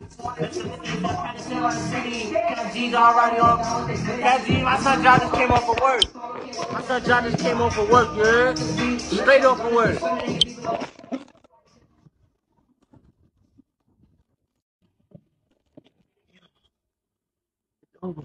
Cat already on. My son John just came off of work. My son John just came off of work, yeah. Straight off of work. Over.